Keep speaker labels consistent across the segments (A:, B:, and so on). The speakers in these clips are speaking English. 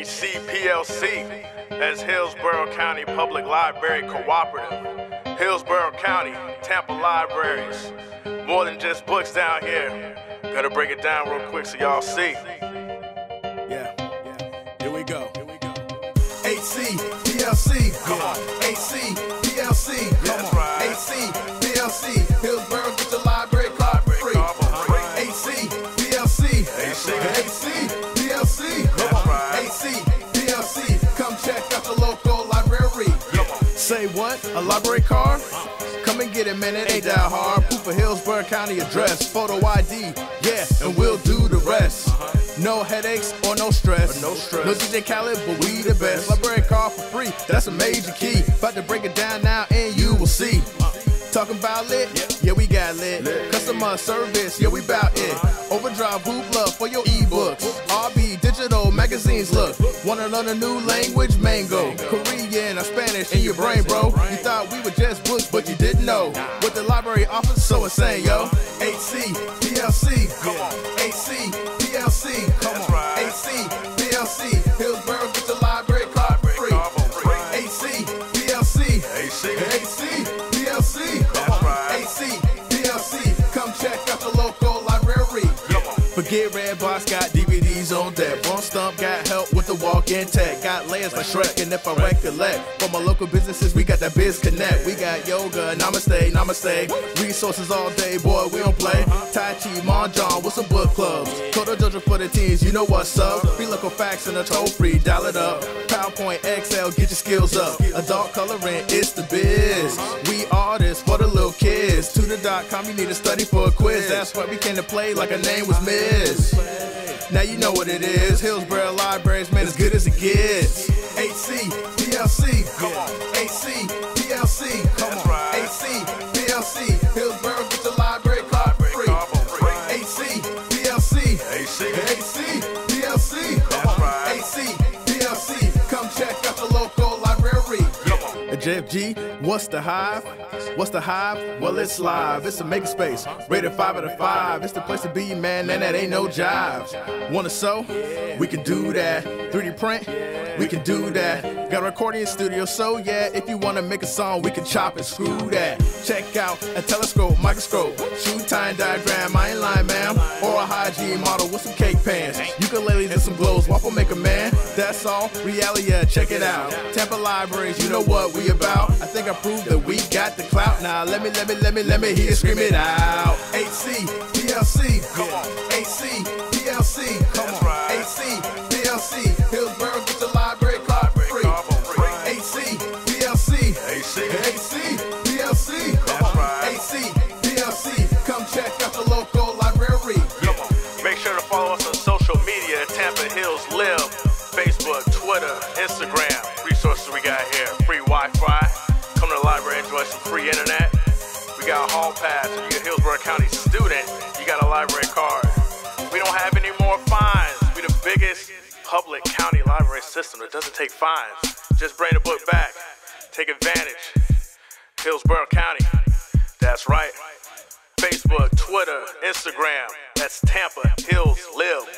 A: HCPLC, as Hillsborough County Public Library Cooperative. Hillsborough County, Tampa Libraries. More than just books down here. Gotta break it down real quick so y'all see.
B: Yeah, yeah. here we go. HC, PLC, come on. HC, PLC, come on. Say what? A library card? Come and get it, man. It ain't that hard. Proof of Hillsborough County address, photo ID, yeah, and we'll do the rest. No headaches or no stress.
A: No stress.
B: No DJ Khaled, but we the best. Library card for free. That's a major key. About to break it down now, and you will see. Talking about lit? Yeah, we got lit. Customer service, yeah, we bout it. Uh-huh. Overdrive Hoopla for your ebooks. RB digital magazines, look. Wanna learn a new language? Mango. Korean or Spanish in your brain, bro. You thought we were just books, but you didn't know. What the library offers, so insane, yo. HC, PLC, come on. Forget Redbox, got DVDs on deck. One Stump got help with the walk-in tech. Got layers like Shrek, and if I recollect, from my local businesses, we got that Biz Connect. We got yoga, namaste, namaste. Resources all day, boy, we don't play. Tai Chi, Mahjong, with some book clubs. Jojo for the teens, you know what's up. Free local fax and a toll free, dial it up. PowerPoint, Excel, get your skills up. Adult coloring, it's the biz. We artists for the little kids. Tutor.com, you need to study for a quiz. That's why we came to play like our name was Miz. Now you know what it is. Hillsborough Libraries, man, as good as it gets. HC, PLC, come on. HC, PLC, come on. HC, JFG, what's the hive? What's the hive? Well, it's live. It's a makerspace. Rated 5 out of 5. It's the place to be, man, and that ain't no jive. Wanna sew? We can do that. 3D print? We can do that. Got a recording studio, so yeah, if you wanna make a song, we can chop and screw that. Check out a telescope, microscope, shoot time diagram, I ain't lying, ma'am. Or a G model with some cake pans. Ukuleles and some glows, waffle maker, man. That's all. Reality, yeah, check it out. Tampa Libraries, you know what we about. I think I proved that we got the clout. Now let me, let me, let me, let me hear you scream it out. HC, PLC, come on. HC, PLC, come on. HC, PLC, Hillsborough, get your library card for free.
A: Card for free.
B: HC, PLC,
A: AC.
B: AC, PLC, come on. AC, PLC, come check out the local library.
A: Come on. Make sure to follow us on social media at Tampa Hills Lib, Facebook, Twitter, Instagram. Hall pass. If you're a Hillsborough County student, you got a library card. We don't have any more fines. We the biggest public county library system that doesn't take fines. Just bring the book back. Take advantage. Hillsborough County. That's right. Facebook, Twitter, Instagram. That's Tampa Hills
C: Lib.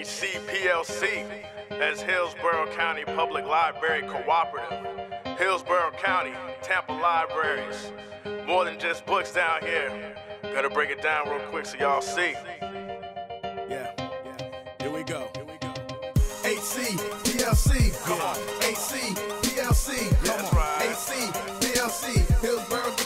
A: HCPLC, as Hillsborough County Public Library Cooperative. Hillsborough County, Tampa Libraries. More than just books down here. Gotta break it down real quick so y'all see.
B: Yeah, here we go. HC, PLC, come on. HC, PLC, come
A: That's
B: on.
A: right.
B: HC, PLC, Hillsborough,